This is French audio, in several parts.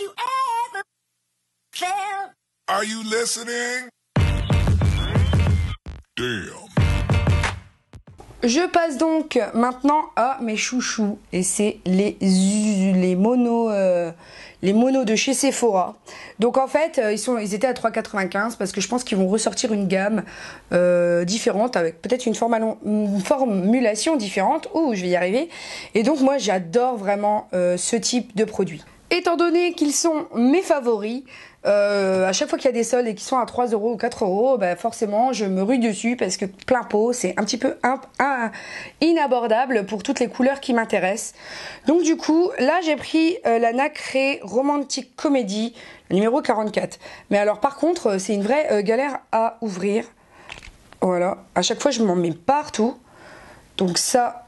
you ever felt. Are you listening? Damn. Je passe donc maintenant à mes chouchous et c'est les les monos euh, les monos de chez Sephora. Donc en fait euh, ils sont ils étaient à 3,95 parce que je pense qu'ils vont ressortir une gamme euh, différente avec peut-être une, une formulation différente. Oh je vais y arriver. Et donc moi j'adore vraiment euh, ce type de produit. Étant donné qu'ils sont mes favoris, euh, à chaque fois qu'il y a des soldes et qu'ils sont à 3 euros ou 4 euros, bah forcément je me rue dessus parce que plein pot, c'est un petit peu inabordable pour toutes les couleurs qui m'intéressent. Donc du coup, là j'ai pris euh, la Nacré Romantic Comedy, numéro 44. Mais alors par contre, euh, c'est une vraie galère à ouvrir. Voilà, à chaque fois je m'en mets partout. Donc ça,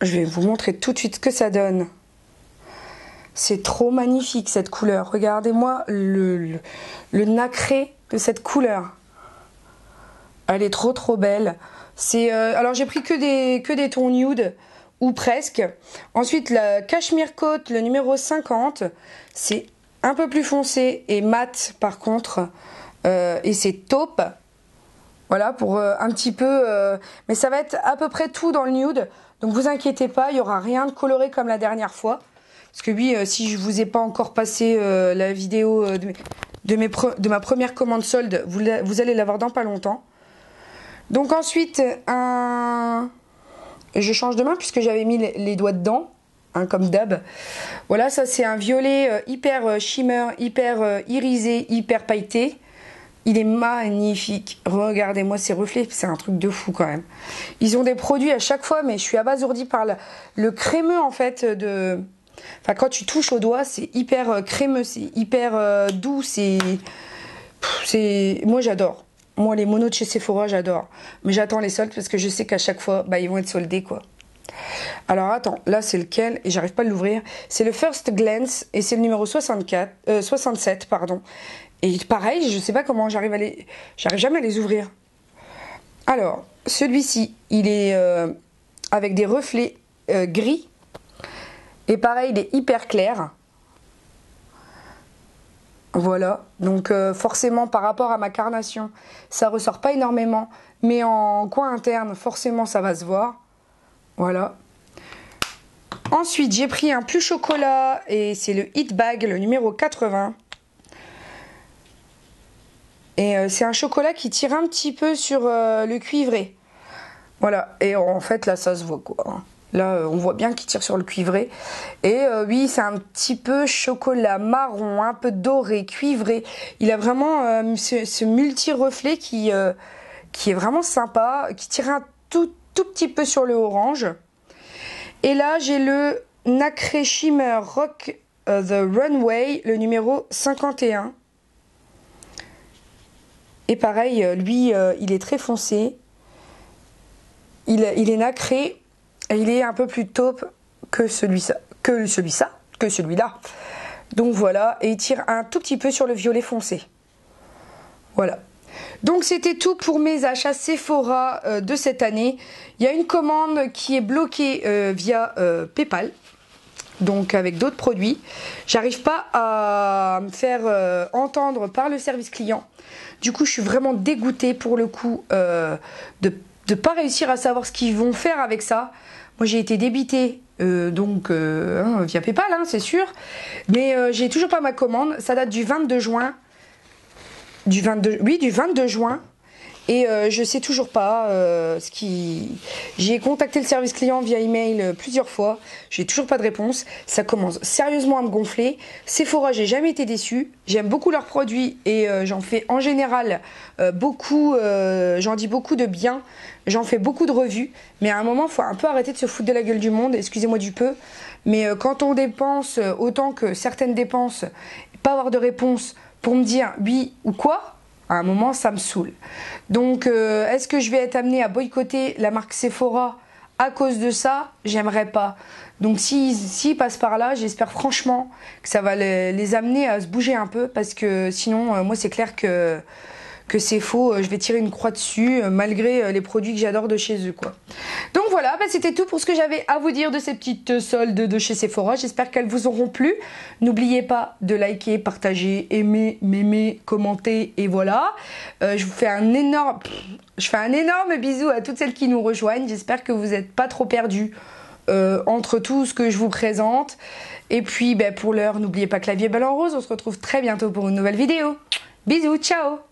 je vais vous montrer tout de suite ce que ça donne. C'est trop magnifique cette couleur. Regardez-moi le, nacré de cette couleur. Elle est trop trop belle. C'est euh, alors j'ai pris que des tons nude ou presque. Ensuite la cashmere coat le numéro 50, c'est un peu plus foncé et mat par contre Euh, et c'est taupe. Voilà pour euh, un petit peu mais ça va être à peu près tout dans le nude. Donc vous inquiétez pas, il y aura rien de coloré comme la dernière fois. Parce que oui, euh, si je vous ai pas encore passé euh, la vidéo euh, de, ma première commande solde, vous, allez l'avoir dans pas longtemps. Donc ensuite, un... Je change de main puisque j'avais mis les, doigts dedans, hein, comme d'hab. Voilà, ça c'est un violet hyper shimmer, hyper irisé, hyper pailleté. Il est magnifique. Regardez-moi ces reflets, c'est un truc de fou quand même. Ils ont des produits à chaque fois, mais je suis abasourdie par le crémeux en fait de. Enfin, quand tu touches au doigt, c'est hyper euh, crémeux, c'est hyper euh, doux, c'est. Moi j'adore. Moi les monos de chez Sephora, j'adore. Mais j'attends les soldes parce que je sais qu'à chaque fois, bah, ils vont être soldés quoi. Alors attends, là c'est lequel? Et j'arrive pas à l'ouvrir. C'est le First Glance et c'est le numéro 64, euh, 67, pardon. Et pareil, je sais pas comment j'arrive à les. Jamais à les ouvrir. Alors, celui-ci, il est euh, avec des reflets euh, gris. Et pareil, il est hyper clair. Voilà, donc euh, forcément par rapport à ma carnation, ça ressort pas énormément, mais en coin interne, forcément ça va se voir. Voilà. Ensuite, j'ai pris un plus chocolat et c'est le Hit Bag, le numéro 80. Et euh, c'est un chocolat qui tire un petit peu sur euh, le cuivré. Voilà, et en fait là ça se voit quoi. Là euh, on voit bien qu'il tire sur le cuivré. Et euh, oui, c'est un petit peu chocolat marron, un peu doré, cuivré. Il a vraiment euh, ce, multi-reflet qui, est vraiment sympa, qui tire un tout, tout petit peu sur le orange. Et là j'ai le Nacré Shimmer Rock The Runway, le numéro 51. Et pareil, lui, il est très foncé. Il est nacré. Il est un peu plus taupe que celui-là. Que celui-là. Donc voilà. Et il tire un tout petit peu sur le violet foncé. Voilà. Donc c'était tout pour mes achats Sephora euh, de cette année. Il y a une commande qui est bloquée euh, via euh, PayPal donc avec d'autres produits. J'arrive pas à me faire entendre par le service client. Du coup, je suis vraiment dégoûtée pour le coup euh, de pas réussir à savoir ce qu'ils vont faire avec ça. Moi, j'ai été débitée euh, donc euh, hein, via PayPal, hein, c'est sûr, mais euh, j'ai toujours pas ma commande. Ça date du 22 juin. Du 22, oui, du 22 juin. Et euh, je sais toujours pas euh, ce qui. J'ai contacté le service client via email euh, plusieurs fois. J'ai toujours pas de réponse. Ça commence sérieusement à me gonfler. Sephora, j'ai jamais été déçue. J'aime beaucoup leurs produits et euh, j'en fais en général beaucoup. j'en dis beaucoup de bien. J'en fais beaucoup de revues. Mais à un moment, faut un peu arrêter de se foutre de la gueule du monde. Excusez-moi du peu. Mais quand on dépense autant que certaines dépenses, pas avoir de réponse pour me dire oui ou quoi à un moment, ça me saoule. Donc, euh, est-ce que je vais être amenée à boycotter la marque Sephora à cause de ça? J'aimerais pas. Donc, s'ils si, passent par là, j'espère franchement que ça va les, les, amener à se bouger un peu parce que sinon, euh, moi, c'est clair que que c'est faux. Euh, je vais tirer une croix dessus, euh, malgré euh, les produits que j'adore de chez eux, quoi. Donc voilà, bah, c'était tout pour ce que j'avais à vous dire de ces petites soldes de chez Sephora. J'espère qu'elles vous auront plu. N'oubliez pas de liker, partager, aimer, m'aimer, commenter, et voilà. je vous fais un énorme, bisou à toutes celles qui nous rejoignent. J'espère que vous n'êtes pas trop perdus. entre tout ce que je vous présente. Et puis bah, pour l'heure, n'oubliez pas que la vie est belle en rose. On se retrouve très bientôt pour une nouvelle vidéo. Bisous, ciao